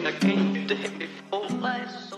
and I came to him before last.